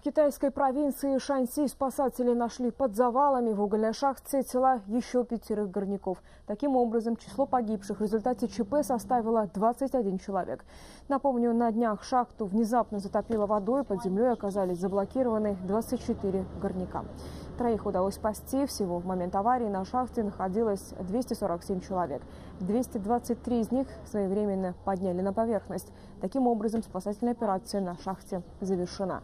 В китайской провинции Шанси спасатели нашли под завалами в угольной шахте тела еще пятерых горняков. Таким образом, число погибших в результате ЧП составило 21 человек. Напомню, на днях шахту внезапно затопило водой, под землей оказались заблокированы 24 горняка. Троих удалось спасти. Всего в момент аварии на шахте находилось 247 человек. 223 из них своевременно подняли на поверхность. Таким образом, спасательная операция на шахте завершена.